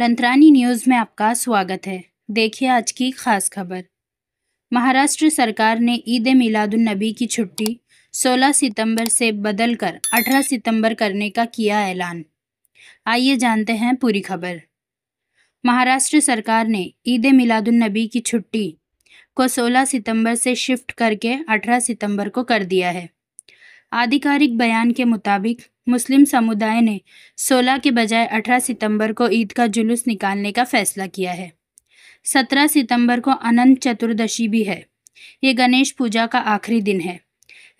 लंथरानी news में आपका स्वागत है। देखिए आज की खास खबर। महाराष्ट्र सरकार ने ईद मिलादुलनबी की छुट्टी 16 सितंबर से बदलकर 18 सितंबर करने का किया ऐलान। आइए जानते हैं पूरी खबर। महाराष्ट्र सरकार ने ईद मिलादुलनबी की छुट्टी को 16 सितंबर से शिफ्ट करके 18 सितंबर को कर दिया है। आधिकारिक बयान के मुताबिक, मुस्लिम समुदाय ने 16 के बजाय 18 सितंबर को ईद का जुलूस निकालने का फैसला किया है। 17 सितंबर को अनंत चतुर्दशी भी है। ये गणेश पूजा का आखिरी दिन है।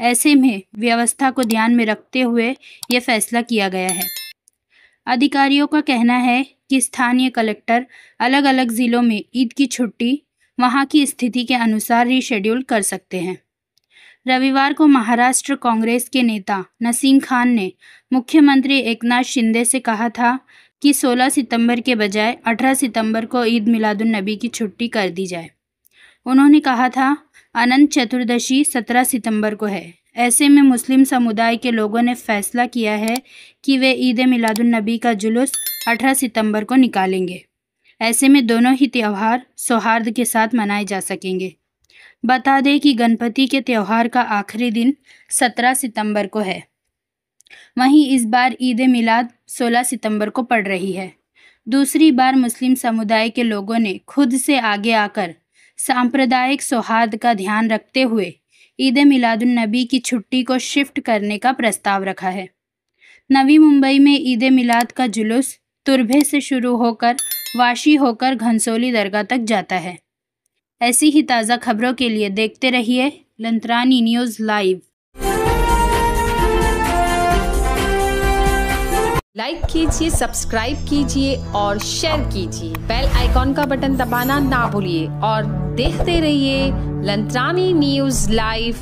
ऐसे में व्यवस्था को ध्यान में रखते हुए ये फैसला किया गया है। अधिकारियों का कहना है कि स्थानीय कलेक्टर अलग अलग ज़िलों में ईद की छुट्टी, वहाँ की स्थिति के अनुसार रीशेड्यूल कर सकते हैं। रविवार को महाराष्ट्र कांग्रेस के नेता नसीम खान ने मुख्यमंत्री एकनाथ शिंदे से कहा था कि 16 सितंबर के बजाय 18 सितंबर को ईद मिलादुलनबी की छुट्टी कर दी जाए। उन्होंने कहा था, अनंत चतुर्दशी 17 सितंबर को है। ऐसे में मुस्लिम समुदाय के लोगों ने फैसला किया है कि वे ईद मिलादुलनबी का जुलूस 18 सितंबर को निकालेंगे। ऐसे में दोनों ही त्यौहार सौहार्द के साथ मनाए जा सकेंगे। बता दें कि गणपति के त्यौहार का आखिरी दिन 17 सितंबर को है। वहीं इस बार ईद मिलाद 16 सितंबर को पड़ रही है। दूसरी बार मुस्लिम समुदाय के लोगों ने खुद से आगे आकर सांप्रदायिक सौहार्द का ध्यान रखते हुए ईद मिलादुलनबी की छुट्टी को शिफ्ट करने का प्रस्ताव रखा है। नवी मुंबई में ईद मिलाद का जुलूस तुरभे से शुरू होकर वाशी होकर घनसोली दरगाह तक जाता है। ऐसी ही ताज़ा खबरों के लिए देखते रहिए लंतरानी न्यूज़ लाइव। लाइक कीजिए, सब्सक्राइब कीजिए और शेयर कीजिए। बेल आइकॉन का बटन दबाना ना भूलिए और देखते रहिए लंतरानी न्यूज़ लाइव।